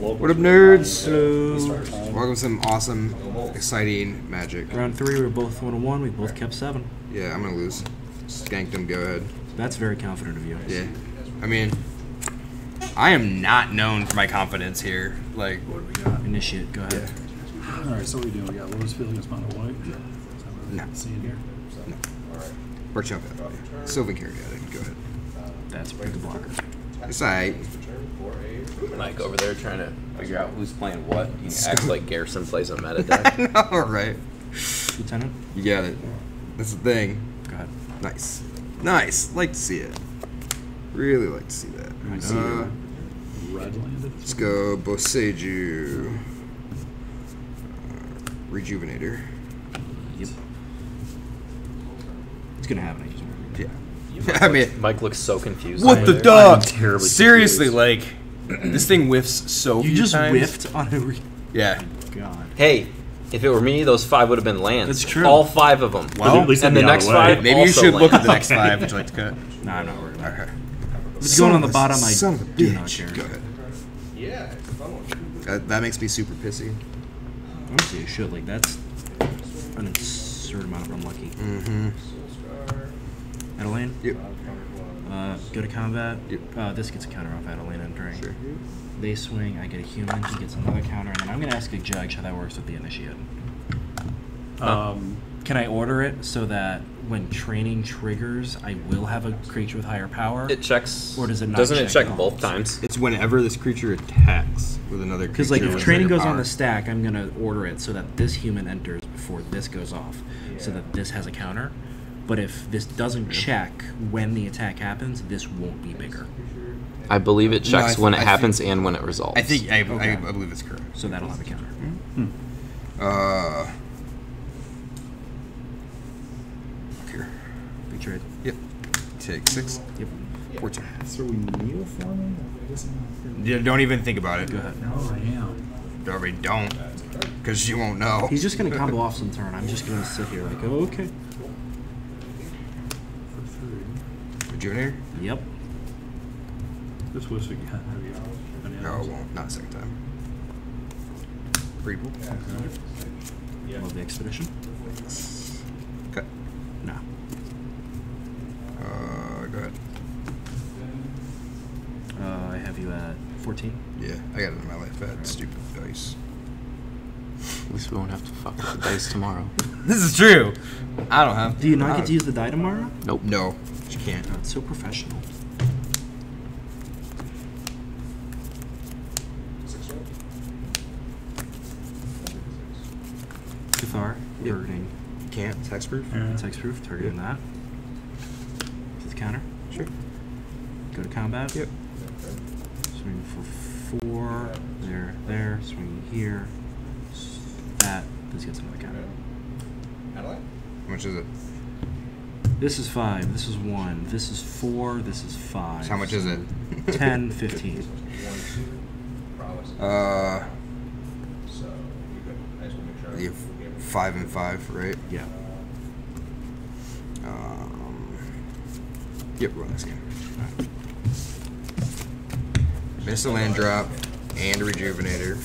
What up, nerds? Welcome to some awesome, exciting magic. Round three, we were both one and one. We both kept seven. Yeah, I'm gonna lose. Skanked him. Go ahead. That's very confident of you. Yeah. I mean, I am not known for my confidence here. Like, What do we got? Initiate. Go ahead. All right, so what are we doing? We got lowest feeling is mono white. Is that what No. we're seeing here? Birch jump out. Sylvan Carry Go ahead. That's pretty good blocker. It's alright. Mike over there trying to figure out who's playing what. He acts like Garrison plays a meta deck. I know, right? Lieutenant, You got it. That's the thing. go ahead. Nice. Nice. Like to see it. Really like to see that. Nice. Uh, Red landed. let's go Boseiju. Uh, Rejuvenator. Yep. It's gonna happen. I just want to read Yeah. I mean, Mike looks so confused. what the there. dog? terribly Seriously, like, this thing whiffs so You few just times. whiffed on a. Re- Yeah. God. Hey, if it were me, those five would have been lands. That's true. All five of them. Well, at least and the next the five. Maybe you also should look at the next five. Would you like to cut? No, I'm not worried about it. Okay. If it's going on the Son bottom, I son of a do not bitch. care. Go ahead. That, that makes me super pissy. Honestly, you should. Like, that's an absurd amount of unlucky. Mm-hmm. Adeline, Yep. Uh, go to combat. Yep. Uh, this gets a counter off Adeline entering. Sure. They swing, I get a human, he gets another counter, and then I'm going to ask a judge how that works with the initiate. Um, Can I order it so that when training triggers, I will have a creature with higher power? It checks. Or does it not Doesn't it check check both all? times? It's whenever this creature attacks with another creature. Because like if training greater goes on the stack, I'm gonna order it so that this human enters before this goes off, so that this has a counter. But if this doesn't check when the attack happens, this won't be bigger. I believe it No, checks th- when it I happens and when it resolves. I think I, Okay. I, I believe it's correct. So that'll have a counter. Hmm. Uh. Here. Big trade. Yep. Take six. Yep. Fourteen. so we kneel for me? I guess I'm not Yeah, don't even think about it. Go ahead. No, I am. Darby, don't. Because you won't know. He's just gonna combo off some turn. I'm just gonna sit here like, oh, okay. For three. Rejuvenator? Yep. This was again. Have No, it won't. Not a second time. Pretty cool. Love the expedition. Cut. No. Uh, go ahead. Uh, I have you at 14. Yeah, I got it in my life. That stupid dice. At least we won't have to fuck with the dice tomorrow. This is true. I don't have. Do you not get to use the die tomorrow? Nope. No, you can't. Oh, it's so professional. Cathar, Yep. targeting Can't. Hexproof. Yeah. hexproof, targeting that. Fifth counter. Sure. Go to combat. Yep. Swing for four. There, there. Swing here. S- That. This gets another counter. How much is it? This is five. This is one. This is four. This is five. How much is it? 10, 15. Uh, So you have five and five, right? Yeah. Um, yep, run this game. Miss a land drop and a rejuvenator.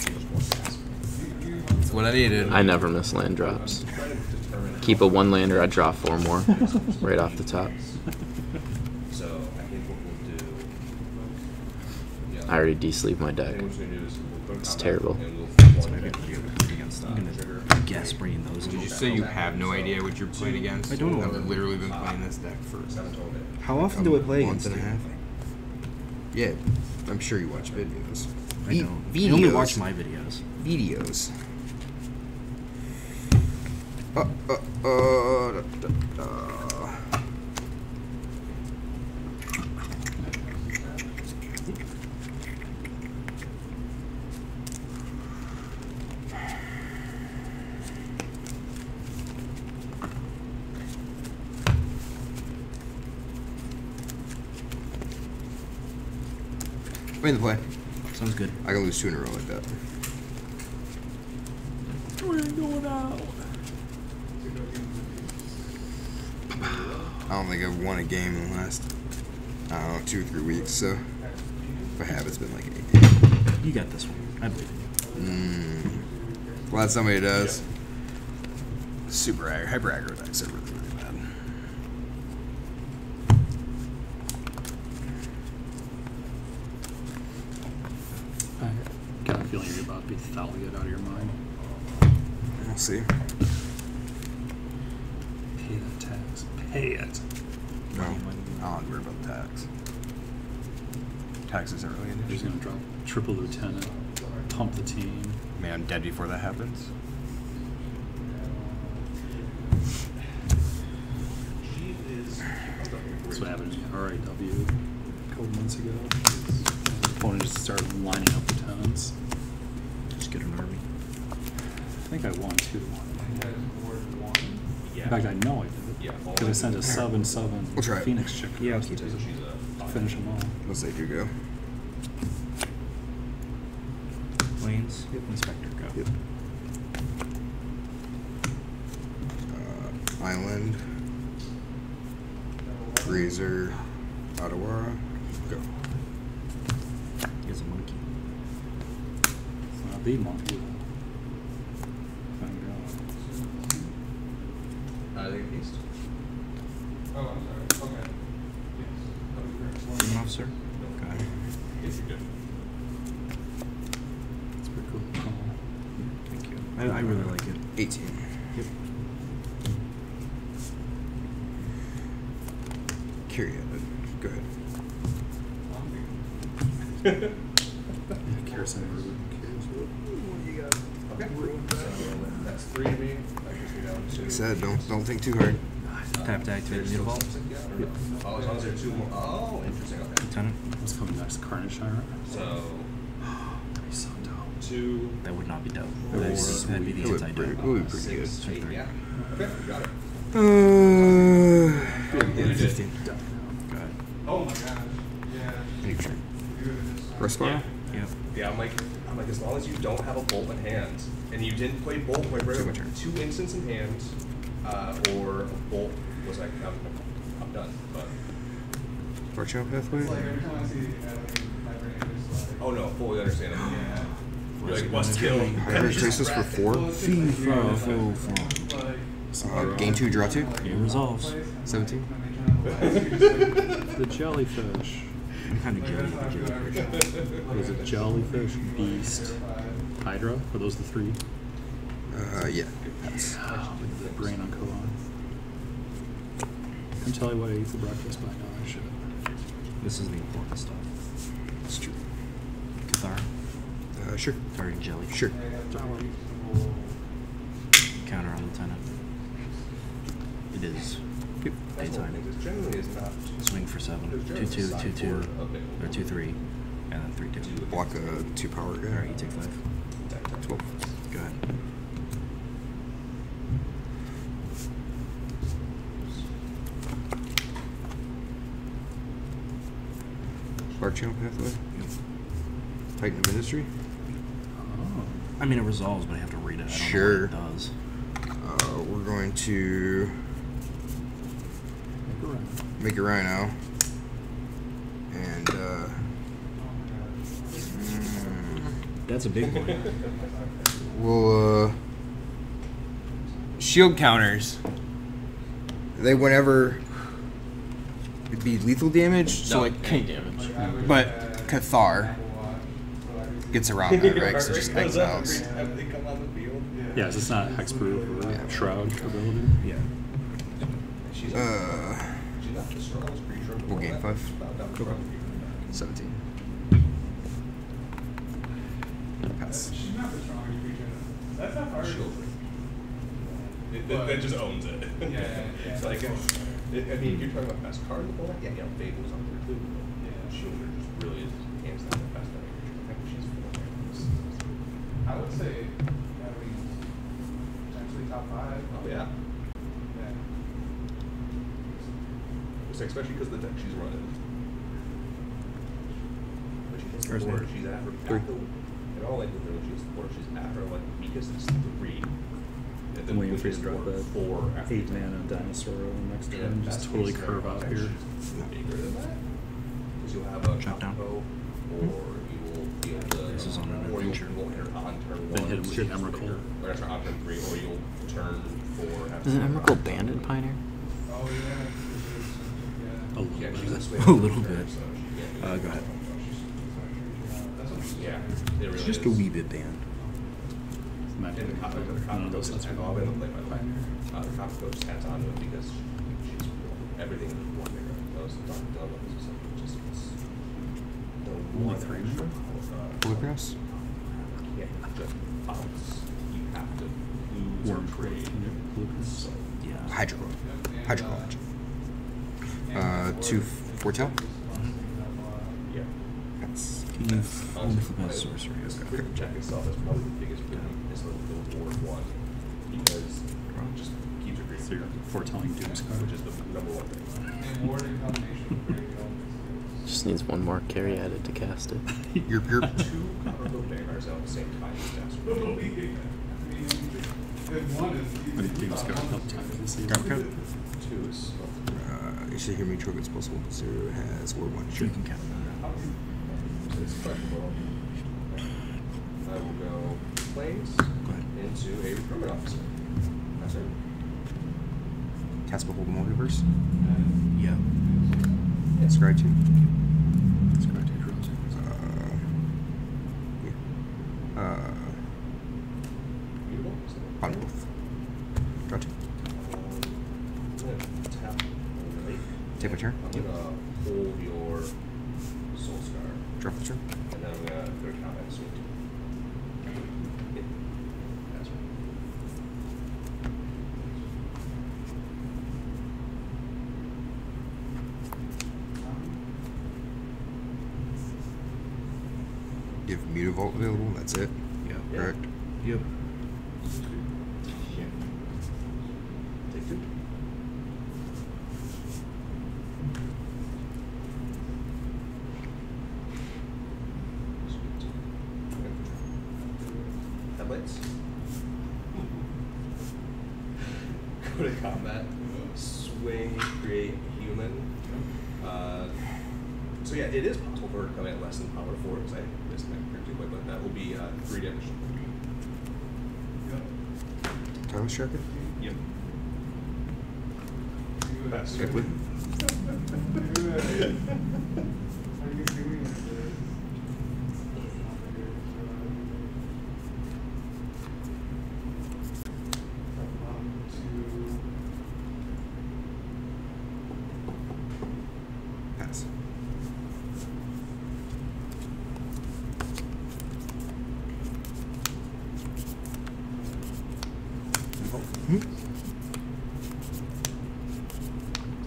That's what I needed. I never miss land drops. Keep a one lander, I draw four more. right off the top. So I already de-sleeve my deck. It's terrible. That's what uh, I'm gonna do against. I'm gonna guess bringing those. Did you say you have no idea what you're playing against? I don't know. I've literally been playing this deck for How often do I play month against and a half. Yeah, I'm sure you watch videos. I Vi- don't. Videos. You only watch my videos. videos. Uh, uh, uh, da, da, da. Win the play. Sounds good. I can lose two in a row like that. We're going out. I don't think I've won a game in the last, I don't know, two or three weeks. So if I have, it's been like eight. You got this one. I believe in you. Mm. Glad somebody does. Super ag- hyper aggro decks are really, really bad. I got a feeling you're about to be Thalia out of your mind. We'll see. Pay that tax. Pay it. No, I don't worry about the tax. Taxes aren't really an You're just gonna drop triple lieutenant, pump the team. Man, I'm dead before that happens. That's what happened in RIW a couple months ago. Opponent just started lining up lieutenants. Just get an army. I think I won two to one. In fact, I know I did. Because I sent a sub and seven We'll try it. Phoenix chick Yeah, I'll across keep to it. finish them all. Let's say you go. Planes. Inspector, go. Yep. Uh, Island. Razor. Ottawa. Go. He has a monkey. It's not the monkey. though. Thank God. Uh. Oh, I'm sorry. Okay. Yes. Team officer. Go ahead. Yes, you're good. It's pretty cool. Oh. Thank you. I, I really like it. 18. Yep. Carry it. Go ahead. Yeah, Kirsten Ruben, Kirsten. Okay. So that's three of me. I guess we down to. Like I said, don't don't think too hard. Tap to activate the vault. Oh, as long as there are two more. Oh, interesting. Okay. Lieutenant. What's coming next? Carnage Tyrant? So That'd be so dope. two, That would not be dope. That That'd, be- that'd be be- the that anti dope. that would be pretty good. six, eight. Yeah. Okay, got it. Uh, Yeah, 15. Go ahead. Oh my gosh. Yeah. Any turn. Rest file? Yep. Yeah, I'm like, I'm like, as long as you don't have a bolt in hand, and you didn't play bolt like right, Two turn. two instants in hand, uh, or a bolt was like, I'm, I'm done. But March out pathway? oh no, fully understandable. You're like, it must gonna kill. be? Hydroid Krasis for four. FIFA, FIFA. Uh, gain two, draw two. It resolves. 17. The jellyfish. I'm kind of jelly jellyfish. What is it? Jellyfish, Beast, Hydra? Are those the three? Uh, yeah. Pass. Oh, look at that brain on Koan. Can tell you what I ate for breakfast by now. I should. This is the important stuff. That's true. Cathar. Uh, sure. Target jelly. Sure. Counter on lieutenant. It is Yep. That's one daytime. things. Generally is not. Swing for seven. There's Two generally two, side two two, forward of it. or two three, and then three two. Block a two power guy. All right, you take five. 12. Go ahead. Barkchannel Pathway. Yep. Titan of Industry. Oh. I mean, it resolves, but I have to read it. I don't Sure. know what it does. Uh, we're going to Make a run. Make a rhino. And, uh. mm, That's a big one. We'll, uh. Shield counters. They whenever. It'd be lethal damage, so like. any damage. But Cathar gets around that, right? So just exiles. They come on the field. Yeah, is this not hexproof or Yeah. shroud ability? yeah. She's Uh. We'll gain five. She's about down the Cool. front. 17. Pass. Shield. It, that, that just owns it. Yeah, yeah, yeah. it's like, it, I mean, if you're talking about best card in the format, yeah, yeah, Fate was on there too. Yeah. Sheoldred just really is hands down the best damage. I think she's four there. I would say that means potentially top five. Oh, yeah. Yeah. It's especially because the deck she's running. But she hits the Where's board, that? she's at her, Three. at the, and all I did there was she hits the board, she's at her, like, weakest is three. And I'm waiting for you weakest to drop board that four after eight that. mana dinosaur on the next Yeah, turn. that's Just totally curve out It's here. actually Bigger than that. Because you'll have a Drop down. combo, or you will be able to This is on an Or you'll, adventure. you'll enter on turn one. Then hit him with switch the Emrakul. Or actually on turn three, or you'll turn four. have Isn't some Emrakul banned in Pioneer? Oh, yeah. A little Yeah, she's bit. a little bit. so she can't do Uh, go ahead. Yeah, it really Just a wee bit banned. And the cop, the cop goes, sets and are all in the play by the Uh, the cop goes hats on it because she's everything is one mirror. Those dark dilemmas is like just it's the Only one three mirror? uh, Bluegrass? Yeah, bounce. You have to lose or trade. Bluegrass. Yeah. Hydro. Hydro. Uh, two foretell? yeah. That's. You've only flip out sorcery. This Okay. check itself is probably the biggest boon is the the ward one because it just keeps your So you're foretelling Doomskar. which is the number one thing. And warded combination with great elements. Just needs one more Caryatid to cast it. You're, you're, Two comparable vampires out at the same time is desperate. I mean, if one is. I mean, Doomskar help time to see. Grab code. Two is uh, you should hear me trigger disposable. Zero has or one. You can count that. so it's questionable. I will go planes Go into a recruitment officer. That's it. Cast Behold Multiverse. Yeah. Scry two. Scry two draws. Uh, yeah. Uh, Beautiful. So, on both. Right. Take my turn. I'm gonna hold your soul scar. Draw the. And then I'm gonna go to combat suit. Yeah, That's right. You have Mutavault available. That's it. Yeah. Yeah. Correct. Yep. Yeah. Take two. Headlights. Go to combat. Swing, create human. Uh, so yeah, it is possible for her to come at less than power four because I missed my turn two, but that will be uh, three damage. Tyler Striker. Yep. Best. Are you doing it? Pass. Hmm?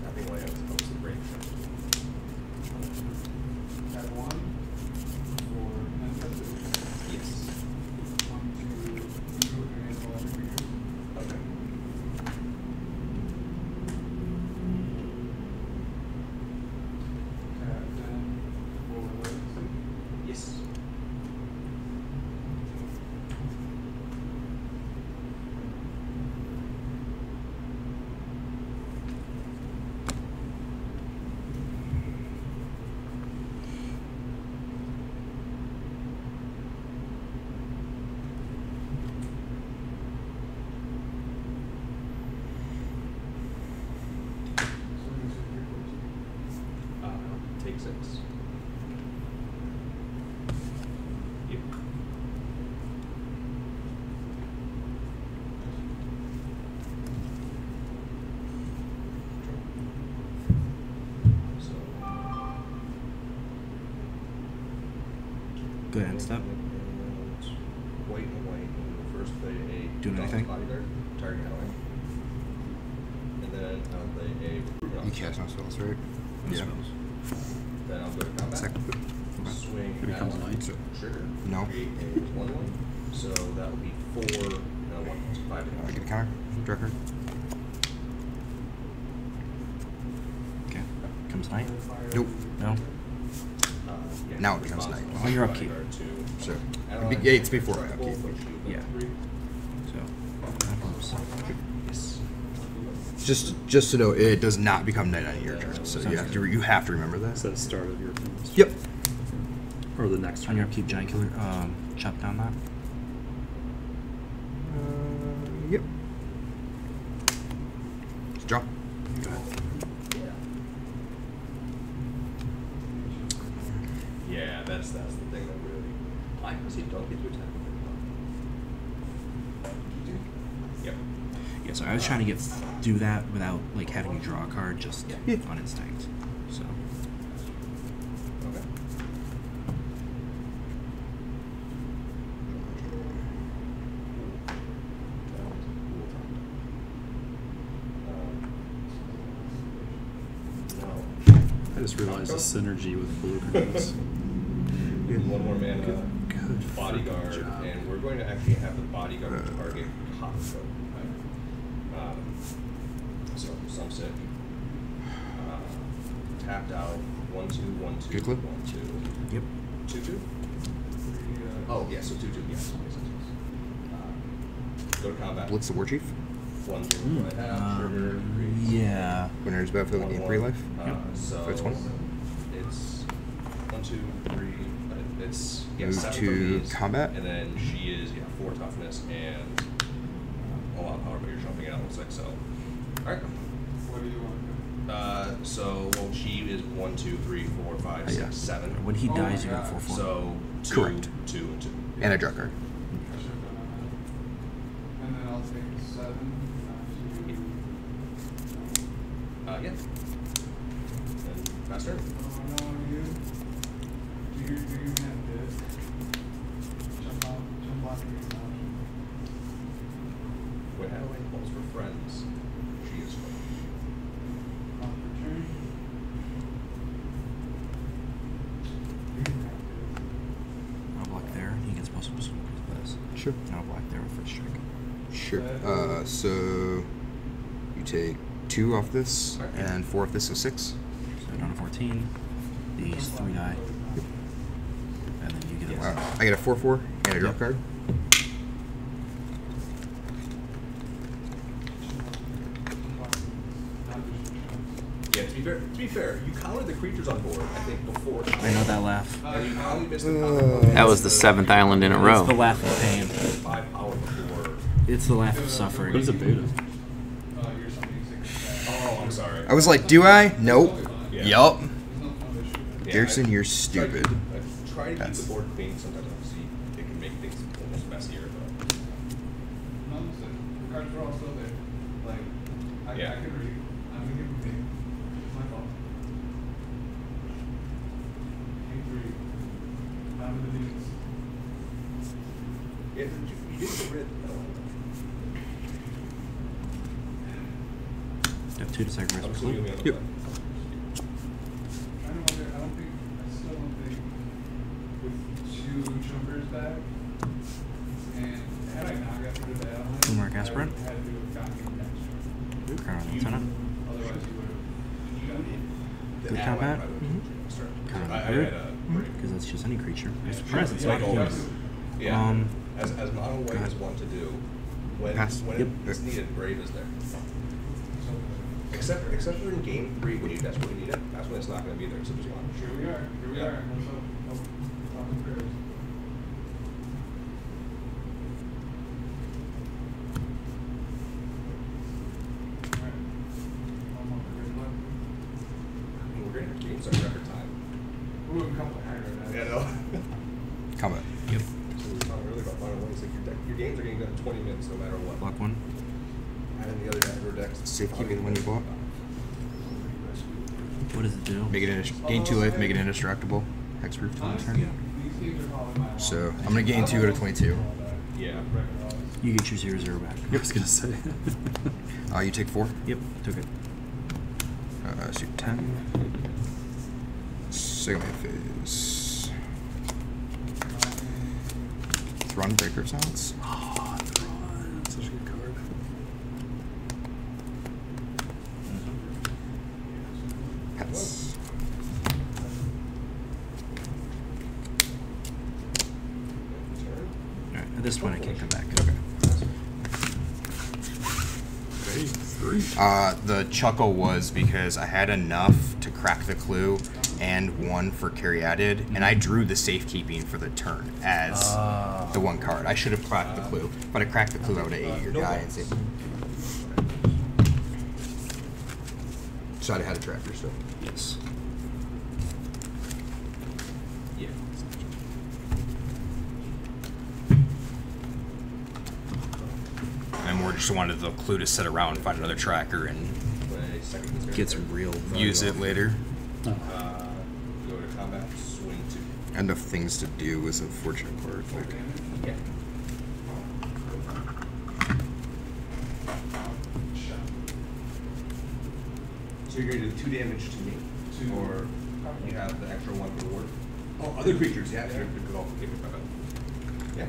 I think when I was supposed to break. At one for Manchester. Yes. One to you and electric figures. Okay. At ten for legacy. Yes. So these are your first. Uh, take six. Yep. So. Go ahead step. White and white. And we'll first play a Doing Dog's anything? bodyguard, target ally. And then I'll play a recruitment You officer. cast no spells, right? No yeah. spells. Then I'll go to combat. Second. Okay. Swing. It becomes ally, knight. Trigger. No. Create a one one. So that will be four. No one. So five Uh, damage. get a counter. Draw card. Okay. Comes knight. Nope. No. Yeah, Now it becomes night. knight. On your upkeep. bodyguard to So, ally, yeah, it's before my strike bolt, upkeep. Yeah. So. Yes. Just, just to know, it does not become night on your turn. So Sounds you have to, you have to remember Is that. that the start of your turn? Yep. Or the next On your turn. upkeep, giant killer. Um, chop down that. Uh, yep. Draw. Yeah, that's that's the thing that really. I honestly don't get to attack with it. Yep. Yeah, so I was trying to get do that without like having you draw a card, just Yeah. on instinct. So Okay. I just realized the synergy with blue cards. One more mana, Good- good bodyguard, freaking job. and we're going to actually have the bodyguard Uh. target Costco. Um, so some sick. Uh, tapped out. One two one two Good clue. one two yep. two two. Oh yeah, so two two yes. yes, yes, yes. Uh, go to combat. Blitz the war chief. One zero. Hmm. What I have. Sugar. freeze. yeah. Winner's battlefield One, gain one. three life. Uh, so For 20. it's one, two, three. uh, It's yeah, Move seven to these, combat. and then she is yeah four toughness and uh, a lot of power, but you're jumping it out. Looks like so. All right. What do you want Uh, so well, she is one, two, three, four, five, Uh, yeah. seven. When he Oh dies, you get a four four. So two, Correct. two, and two. And a draw card. do? I should have done. And then I'll take seven. uh, Uh, yeah. And master. to- Oh, no, you. Do you, do you have this? Jump off, jump off your option. When Adelaide calls for friends, she is friends. Off your turn. Do you have this? I'll block there. He gets plus plus. Sure. And I'll there with first check. Sure. Uh, so you take two off this Alright. and four off this, so six. So down to fourteen. These three die, and then you get a Uh, I get a four four and a draw Yep. card. Yeah, to be fair, to be fair, you counted the creatures on board. I think before. I know that laugh. And you only missed the Uh. That was the seventh island in a row. It's row. the laugh of pain. Five power before. It's the laugh of suffering. What is a beta? Uh, you're something six. Oh, I'm sorry. I was like, do I? Nope. Yeah. Yup. There's no fun issue. Yeah, Garrison, I- you're stupid. I try to keep That's- the board clean. Sometimes obviously it can make things almost messier, but No, the cards are all still there. Like, I, Yeah. I can read. I'm gonna give them It's my fault. King three. Down to the demons. Yeah, you, you did get rid. Of, You have two to sacrifice. I'm for assuming you'll be clue. on the Yep. play. I don't wonder, I don't think, I still don't think with two jumpers back, and had I not got rid of that line, Two mark I aspirant. would have had to have gotten him next turn. Crown on Lieutenant. Otherwise, you would have. The Good combat? probably Mhm. would've I, I on had Bird. Because that's just any creature. It's Yeah. presence, Yeah, not yeah. humans. Yeah. Um, as as mono white is ahead. one to do, when Pass. when Yep. it's needed, brave is there. Except except for in game three when you desperately need it, that's when it's not going to be there. So just on. Here we are, here we Yeah. are, what's up? Oh, thoughts and prayers. Alright. One more for good luck. And we're getting games on record time. Ooh, a couple of higher Yeah, dice. no. Combat. Yep. so we were talking earlier about mono white. Like your, deck, your games are getting done in 20 minutes no matter what. Block one. And then the other aggro decks. Safekeeping when you bought. What does it do? Make it indest- gain two life, make it indestructible. Hexproof till Honestly, turn. these games are probably my So. I'm gonna gain two don't out of 22. Yeah. Record. You get your zero zero back. I was gonna say. Uh, you take four. Yep, took it. Uh, so ten. Second wave phase. Thrun Breaker of Silence. oh, Thrun. Such a good card. Pets. Turn. Alright, at this point I can't come back. Okay. Hey, three. Uh, the chuckle was because I had enough to crack the clue, and one for Caryatid, and I drew the safekeeping for the turn as the one card. I should have cracked the clue. If I'd cracked the clue, I would have ate your no guy and saved. So I'd have had a still. Yes. Yeah. I more just wanted the clue to sit around and find another tracker and Play second conspiracy. Get some real. use it later. Oh. Uh, go to combat, swing two. Enough things to do was the unfortunate part. Like, Yeah. So you're gonna do two damage to me, or you have the extra one for the ward. Oh, other creatures, yeah, sure, because I'll give it. Yeah.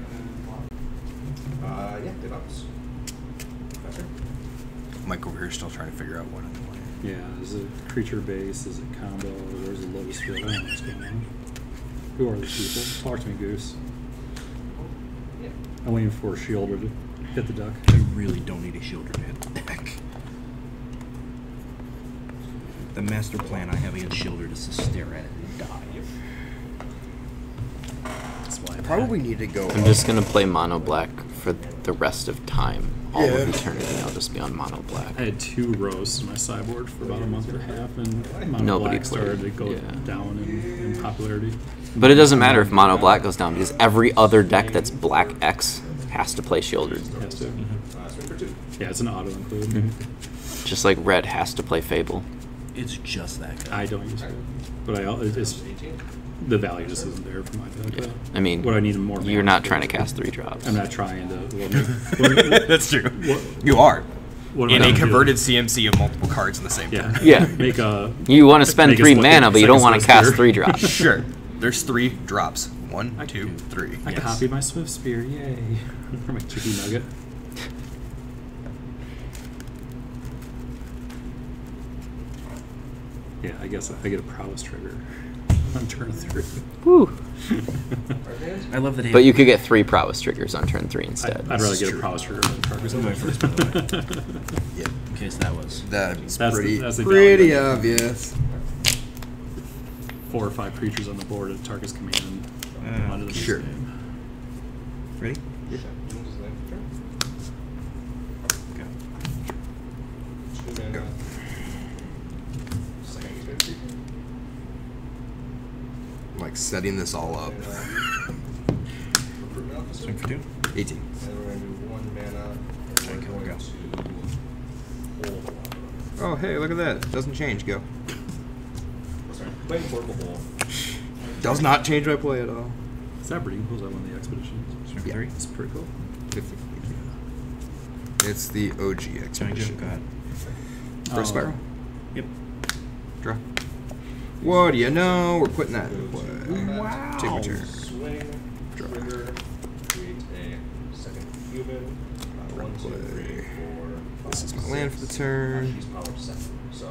Uh, yeah, devops. That's right. Mike over here still trying to figure out what I'm playing. Yeah, is it creature base? Is it combo? Where's the Lotus Field? I don't know what's going on. Who are the people? Talk to me, Goose. I'm waiting for a Sheoldred to hit the duck. I really don't need a Sheoldred to hit the deck. The master plan I have against Sheoldred is to stare at it and die. That's why I Probably need to go. I'm up. just gonna play mono black for the rest of time. All Yeah. of eternity, I'll just be on mono black. I had two rows in my cyborg for about a month and a half, and Mono Nobody Black started to go yeah. down in, in popularity. But it doesn't matter if mono black goes down because every other deck that's black X has to play Sheoldred. Has to. Swing for two. Yeah, it's an auto include. Mm-hmm. Just like red has to play fable. It's just that good. I don't use it, but I al- it's 18. The value just isn't there for my deck. though. I mean, what I need more. you're not trying to cast three drops. I'm not trying to. Well, what- That's true. What- You are. what In a gonna do? converted CMC of multiple cards in the same Yeah. turn. Yeah. Make a. You want to spend three mana, but you don't want to semester. cast three drops. Sure. There's three drops. One, I two, can- three. I Yes. copied my Swiftspear. Yay! for my chicken nugget. Yeah, I guess I get a prowess trigger on turn three. Whew. I love that. But you could get three prowess triggers on turn three instead. I'd rather is get a prowess trigger than target. This my first, by the way. Yeah. In case that was. That's, That's the- pretty, that's the pretty value. obvious. Four or five creatures on the board at Tarkus command. Uh, Onto the sure. game. Ready? Yeah. You just land for turn. Go. Two mana. Second conspiracy. I'm like setting this all up. And, recruitment officer. Swing for two. 18. And we're gonna do one mana. And Okay, go, go. to hold the Oh, hey, look at that. Doesn't change. Go. Playing portable. Does not change my play at all. Is that breeding pools? I won the expedition. Swing Yeah. three. It's pretty cool. 50. It's the OG Swing expedition. Go ahead. First Oh. spiral. Yep. Draw. What do you know? We're putting that in Go to play. combat. Take my turn. Swing. Draw. Trigger. Create a second human. Uh, one, two, Play. three, four. This is my land for the turn. Uh, she's power seven. So.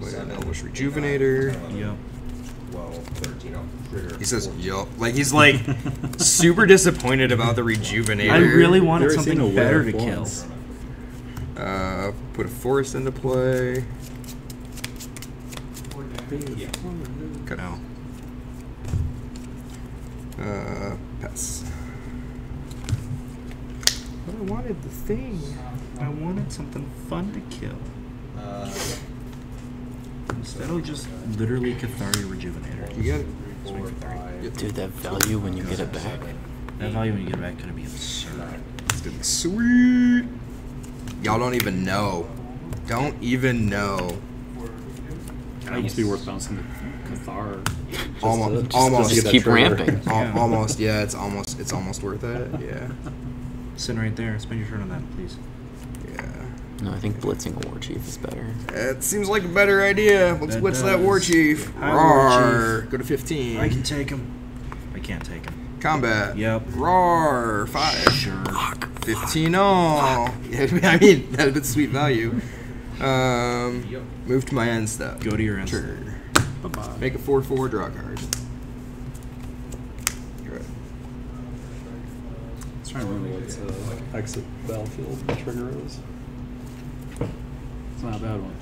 Play an seven, Elvish Rejuvenator. nine, 11, Yep. 12, 13. Oh, trigger. He says, 14. yo. Like, he's like super disappointed about the rejuvenator. I really wanted Never seen a something better to kill. Uh, put a forest into play. Yeah. Cut out. Uh, pass. But I wanted the thing. I wanted something fun to kill. Uh, Instead of just literally Cathari Rejuvenator. You got it. three, four, five, Dude, that value when you get it back. That value when you get it back gonna be absurd. It's gonna be sweet. Y'all don't even know. Don't even know. That must be worth bouncing the Cathar. just Almost- to- just almost. to Just keep ramping. Al- Yeah. almost, yeah. It's almost, it's almost worth it. Yeah, Sitting right there. Spend your turn on that, please. yeah. No, I think blitzing a war chief is better. It seems like a better idea. Let's That blitz that war chief. Hi, war Roar. chief. Go to 15. I can take him. I can't take him. Combat. Yep. Roar. Five. Sure. 15 all. Yeah, I mean, that's sweet value. Um, Yep. move to my end step. Go to your end Trigger. Bye-bye. Make a 4 4 draw card. You're right. I was trying to remember what uh, exit battlefield trigger is. It's not a bad one.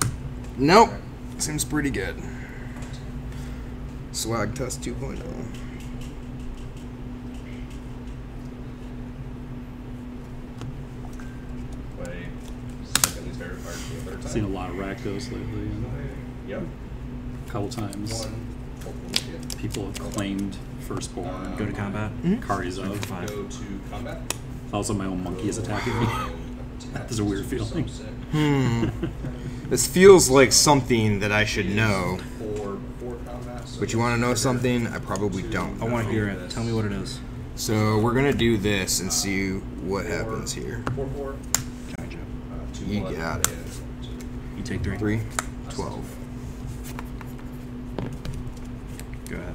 Nope. Seems pretty good. Swag Test oh. 2.0. Play second least favorite card for the third time. Seen a lot of Rakdos lately, and Yep. a couple times One. hopeful initiate. people have claimed Firstborn. Go to combat. Kari's Swing up. Go to combat. Also, my own monkey is attacking me. that is a weird feeling. Hmm. This feels like something that I should know. For before combat. so But you want to know something? I probably don't. I want to hear it. Tell me what it is. So we're gonna do this and see what happens here. Four four. Gotcha. You got it. And two. You take three. Three, twelve. Go ahead.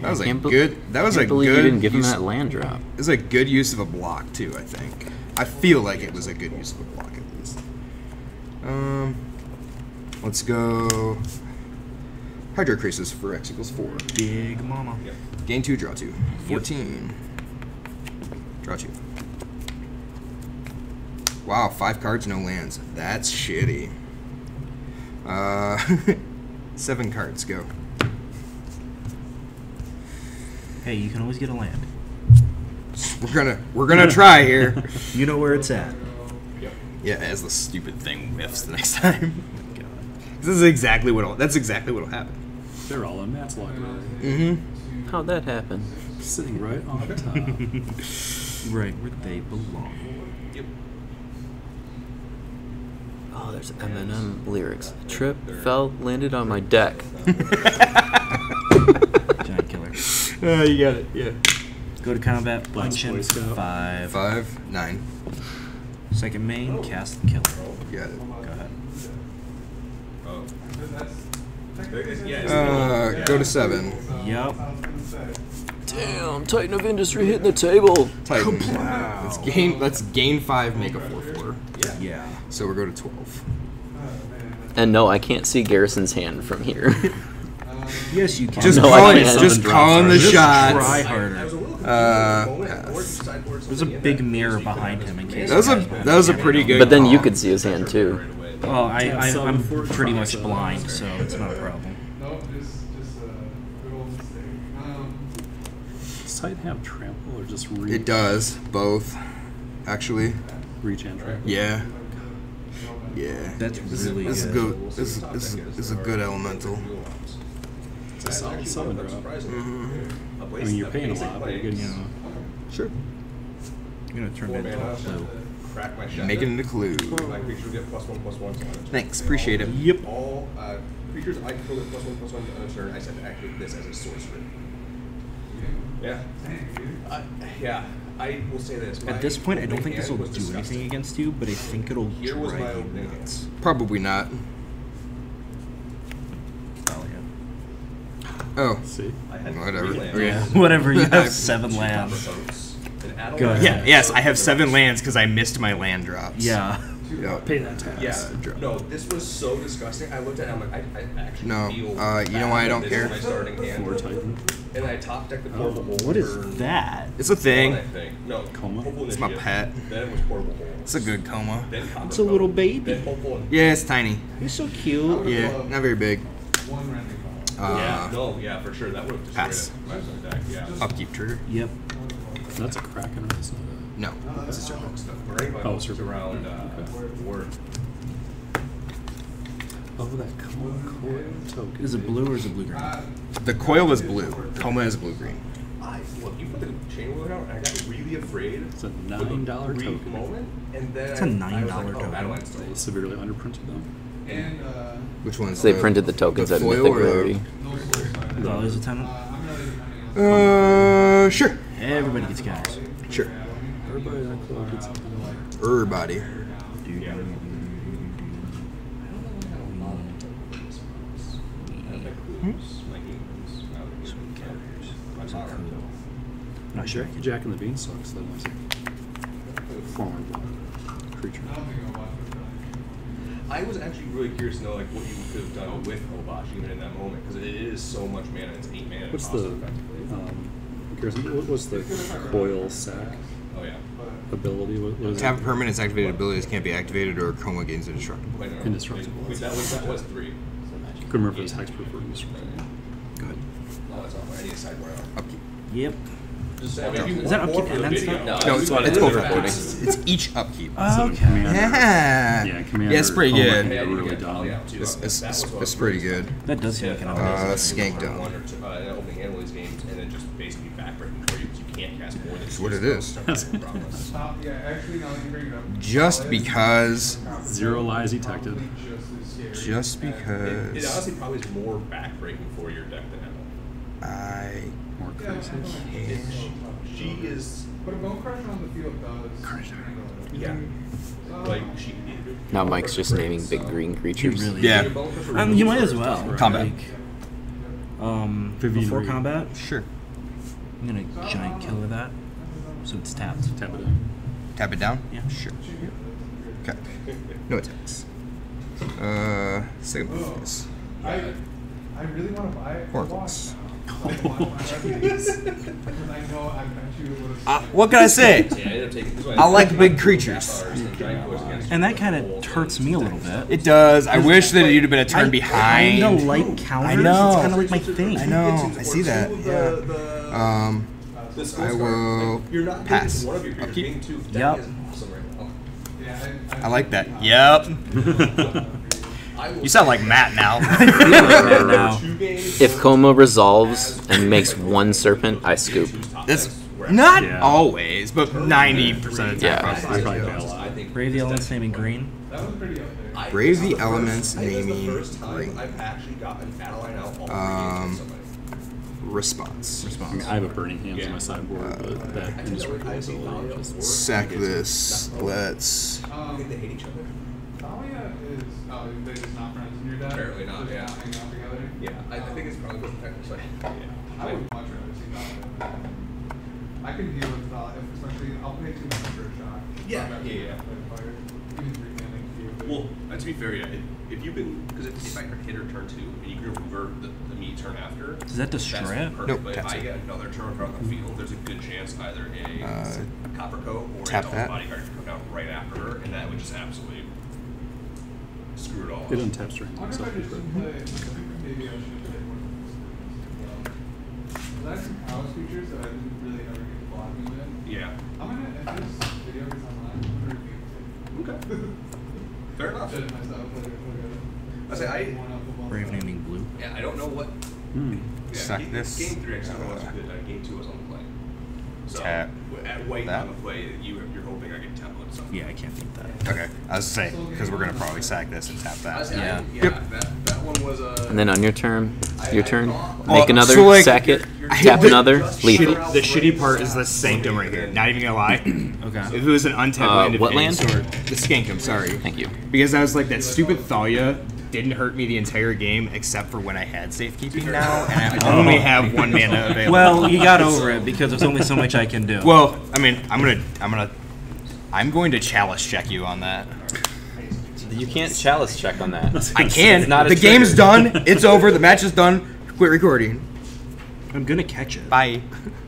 That was a Can't good. That was can't a believe good. you didn't give him that land drop. It was a good use of a block too. I think. I feel like it was a good use of a block at least. Um, let's go. Hydroid Krasis for X equals four. Big mama. Yep. Gain two, draw two. Fourteen. Draw two. Wow, five cards, no lands. That's shitty. Uh, seven cards, go. Hey, you can always get a land. We're gonna we're gonna try here. You know where it's at. Yep. Yeah, as the stupid thing whiffs the next time. this is exactly what'll. That's exactly what'll happen. They're all in Matt's library. Mm-hmm. How'd that happen? Sitting right on top. Right where they belong. Yep. Oh, there's Eminem lyrics. Trip, fell, landed on my deck. Giant killer. Uh, you got it. Yeah. Go to combat. Black Punch him. Scout. Five. Five, nine. Second main. Cast the killer. You got it. Go ahead. Oh. That's There is- yeah, it's- Uh, go to seven. Yup. I was gonna say. Damn, Titan of Industry hitting the table. Titan. Let's gain. Let's gain five. Make a four four. Yeah. Yeah. So we're going to twelve. And no, I can't see Garrison's hand from here. Yes, you can. Just No, I calling. can't. Just calling the drops Just shots. try I harder. was a little confused Uh, at the moment. pass. Board sideboard There's a big mirror So you could behind him in case That was a that was a pretty know. good. but then you could see his hand too. Well, I, I I'm pretty much blind, so it's not a problem. Nope, just just a good old mistake. Um, Does Titan have trample or just reach? It does both, actually. Reach and trample. Yeah. Yeah. That's this, really this is good. good. This, is- this, is- this is a good elemental. It's a solid summon drop. Mm-hmm. I mean, you're paying a lot, but you're getting Yeah. Sure. I'm gonna turn Four it into a mana. blue. Crack my. Make it into clue. My creatures get plus one plus one. to unattack. Thanks, appreciate it. Yep. All uh, creatures I control get plus one plus one on a turn. I just have to activate this as a sorcery. Yeah. dang. Uh, yeah. I will say this. At this point, I don't think this will do was anything against you, but I think it'll Here was my drive you opening hand. nuts. Probably not. Oh. See? I had Whatever. lands. Okay. Yeah. Whatever. You have seven lands. Votes, and add a Go ahead. Yeah. Yes, I have seven lands because I missed my land drops. Yeah. Yeah. Pay that tax. Yeah, drop. no, this was so disgusting. I looked at it, I'm like, I, I actually No, feel uh, you know why I don't this care? is my starting hand. Four Titan. And I top decked the Oh, portable hole. What is that? It's a thing. one, No, Koma? It's my pet. Then it was portable. It's a good Koma. Then It's a little baby. Then hopeful. And, Yeah, it's tiny. He's so cute. Yeah, not very big. One random. Uh, yeah, no, yeah, for sure. That would have pass. destroyed it. My deck, yeah. Upkeep trigger. Yep. That's a Kraken, right? It's not a- No, it's a serpent. Right, Oh, oh, serpent. around uh, four. Oh, that cool coil token. Is it blue or is it blue green? Uh, The coil is blue. Koma is blue green. I look, you put the chain wheel down, and I got really afraid. It's a $9 token. moment, and then It's a I was $9 like, oh, token. They severely underprinted them. and uh, Which one's So they the- printed the tokens the at foil Mythic or Rarity. no source on The other's a tenant. Uh, I'm really depending on. Uh, sure. Everybody gets guys. Sure. Everybody that club gets something like Everybody. Yeah. Not sure. Jack, Jack and the Beanstalk, so that was a former creature. I don't think I'll watch it. I was actually really curious to know like what you could have done with Obosh even in that moment because it is so much mana. It's eight mana. What's the effectively. um, Garrison, what was the coil sack yeah. Ability? What was Tap it? permanent's activated abilities can't be activated or Koma gains indestructible. Wait, no, Indestructible. Wait, that was that was three. Couldn't remember if hexproof or use. Go ahead. that's on. I need a sideboard. Upkeep. Yep. Just, I mean, if you Is that upkeep and then video, stuff? No, No, it's it's, it's it both It's, it's each upkeep. So Okay. Commander, Yeah. yeah, Commander. Yeah, it's pretty Homer good. Yeah, really get dumb. Ollie out, too. It's, it's, it's, it's pretty good. That does seem like an Uh. Skank Dome. One or two, uh, and opening and these games, because you can't cast more than That's what it spells, is. start having problems. Stop, yeah, actually, now that you bring it up. Just because- Zero lies detected. Just, as scary Just It, it honestly probably is more backbreaking for your deck than Emma. I More Yeah, I It's, she is But a Bonecrusher on the field does. handle it. Yeah. Like she. Now Mike's just naming big green creatures. really Yeah. Um, you might as well. Combat. Like, um, before combat, sure I'm gonna giant killer that, so it's tapped. Tap it in. tap it down. Yeah. Sure. Okay. No attacks. Uh, second Oh. phase. I, I really want to buy it. for Oracles. Watch now. I want to watch my revenues. Because I know I bet you it would Uh, what can I say? I ended up taking. this one. I like big creatures. And that kind of hurts me a little bit. It does. I wish that you'd have been a turn I behind. kinda like counters. I know. It's kind of like my thing. I know. I see that. Yeah. Um, I will pass. One of your creatures Upkeep. being two Yep. deck is awesome right now. Yeah, I, I like that. Yep. I will You sound like Matt now. Now. If Koma resolves and makes one serpent, I scoop. It's not Yeah. always, but ninety percent of the time. Probably probably. pay a lot. I think Brave the elements naming green. that was pretty up there. I- Brave the this is first- elements I think this is naming the green. I've actually gotten Adeline out all three Um, games with somebody. Response. I, mean, I have a burning hands Yeah. on my sideboard, but that I think indestructible I think ability Thalia just works. Sack this. Let's. I think they Um, hate each other. Thalia is, oh, they just not friends in your deck? Apparently not, Just yeah. hanging out together? Yeah, I, I think it's probably because the technical side. Yeah. I would much rather see Thalia. I can deal with Thalia, especially, I'll pay two mana for a shot. Yeah, yeah, yeah. fire. Even three mana can deal with it. Well, uh, to be fair, yeah, if, if you've been because if, if I hit her turn two and you can revert the, the me turn after, Does that destroy that's it? perfect. Nope, but if I get another turn from the field, there's a good chance either a, Uh, a copper coat or tap a that. Dolphin bodyguard could come down right after her, and that would just absolutely screw it all. it up. untap string. I wonder if I just didn't play, maybe I should play one of those. Well, I had some palace features that I didn't really ever get to blocking with. Yeah. I'm gonna, if this video gets online, I'm gonna review it. Okay. Fair enough. Judge myself later. later. I say, I- One up above Brave naming blue. Yeah, I don't know what. Hmm. Yeah, Suck game, this. Game three actually Uh, was good. Uh, game two was on the play. So Tap at white that. on the play, you you're hoping I get template something. Yeah, I can't beat that. Okay. I was saying because we're gonna probably sack this and tap I that. say, I- Yeah. yeah. Yep. That, that one was a. And then on your turn, your turn, Well, make another, so, like, sack it, I hate tap the- another, lethal. Shitty, the shitty part is the sanctum right here. Not even gonna lie. Okay. If it was an untapped Uh, land of what any land? sort, the skankum. Sorry. Thank you. Because I was like that stupid Thalia didn't hurt me the entire game except for when I had safekeeping now, and I oh. only have one mana available. Well, you got over it because there's only so much I can do. Well, I mean, I'm gonna, I'm gonna, I'm going to chalice check you on that. You can't chalice check on that. I can. It's not the game's done. It's over. The match is done. Quit recording. I'm gonna catch it. Bye.